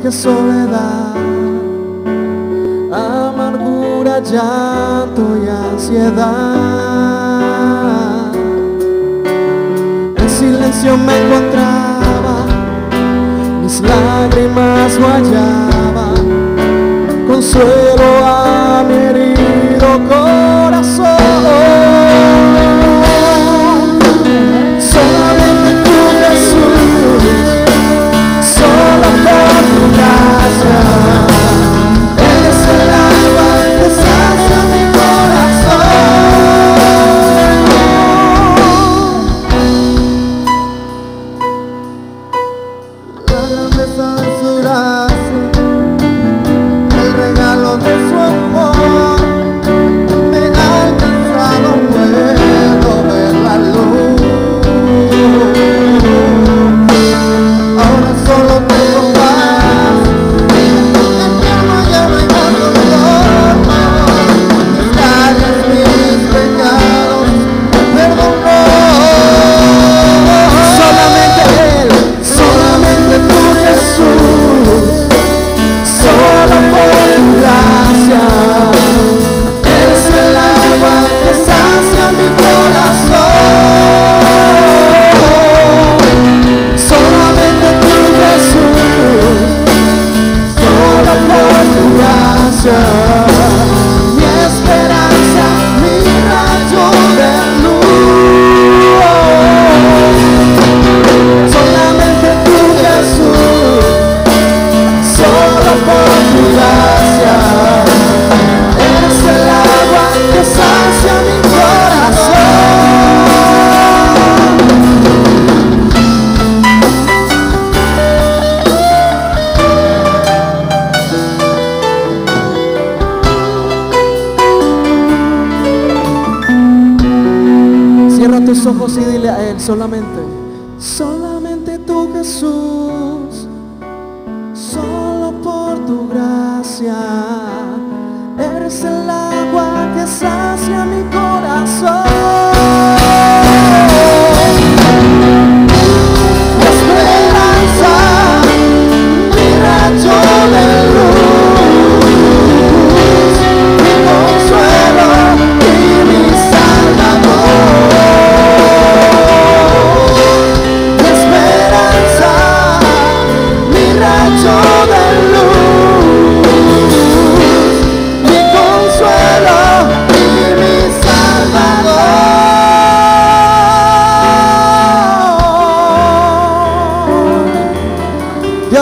que soledad, amargura, llanto y ansiedad. En silencio me encontraba, mis lágrimas guayaba, consuelo a mi herido. ojos y dile a Él solamente, solamente tú Jesús, solo por tu gracia.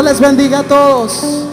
les bendiga a todos.